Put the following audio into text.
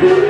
Good.